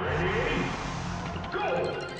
Ready? Go!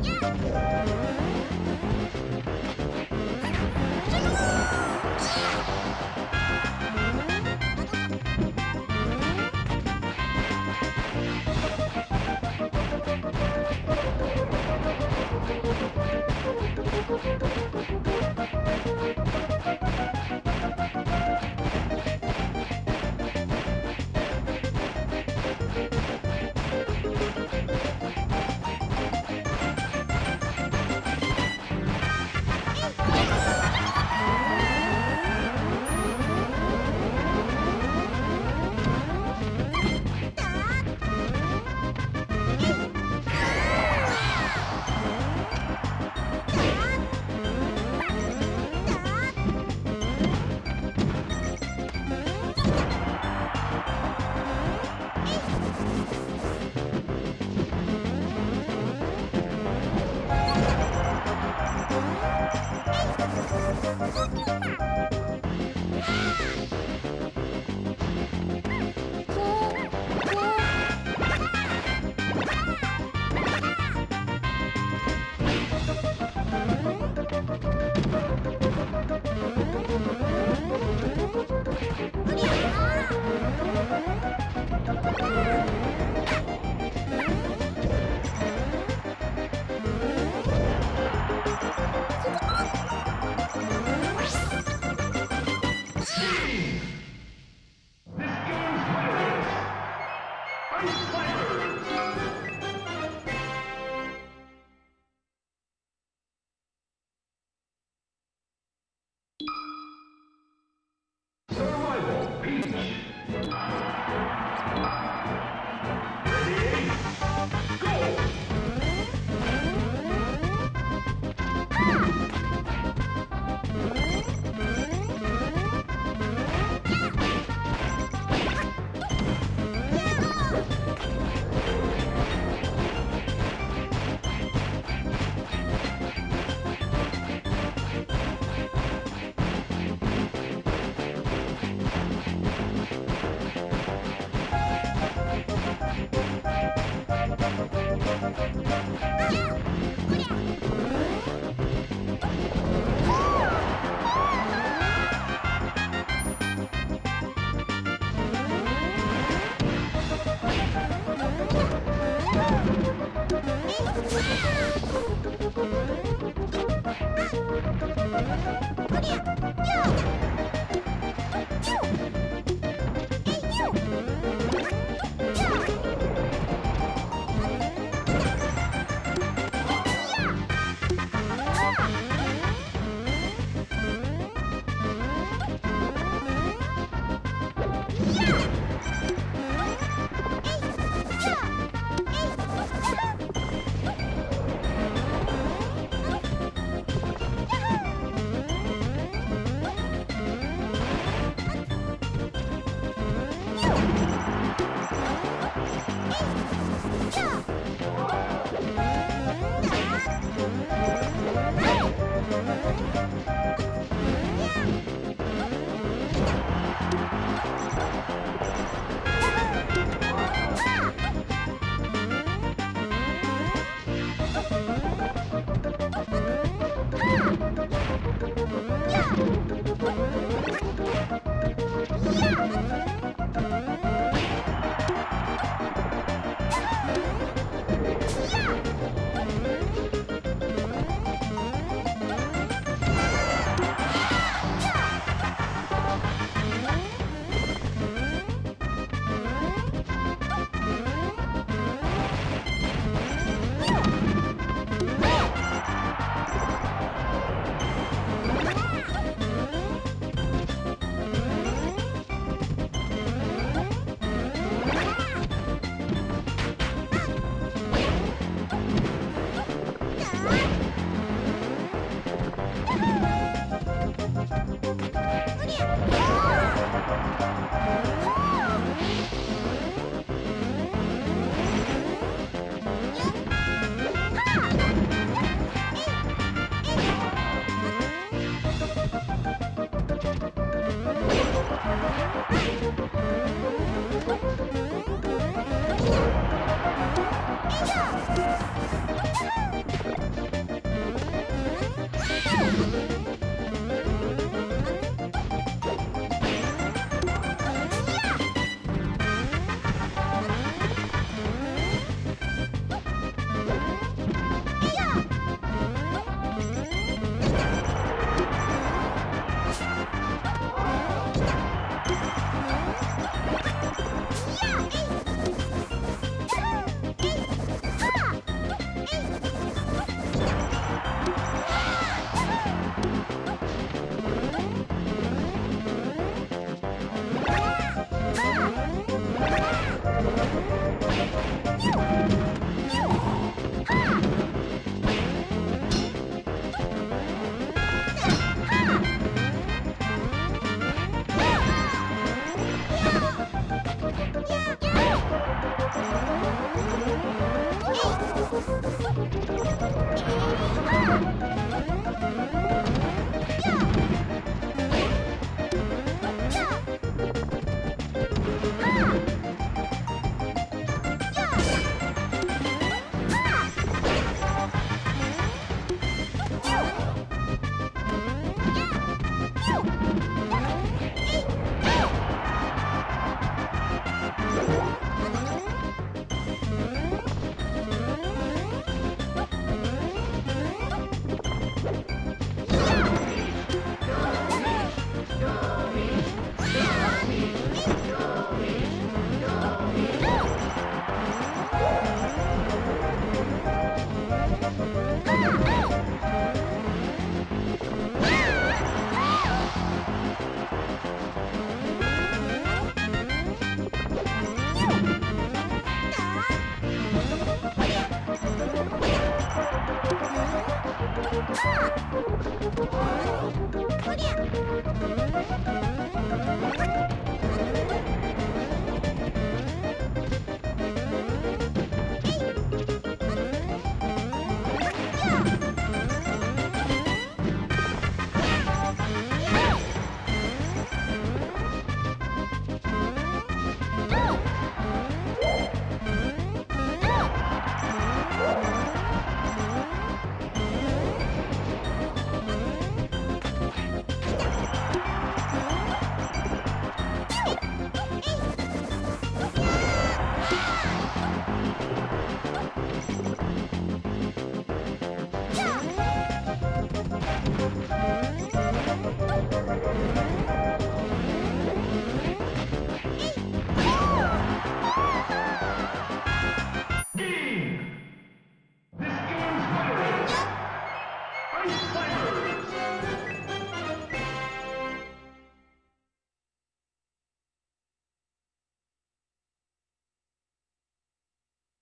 Yeah.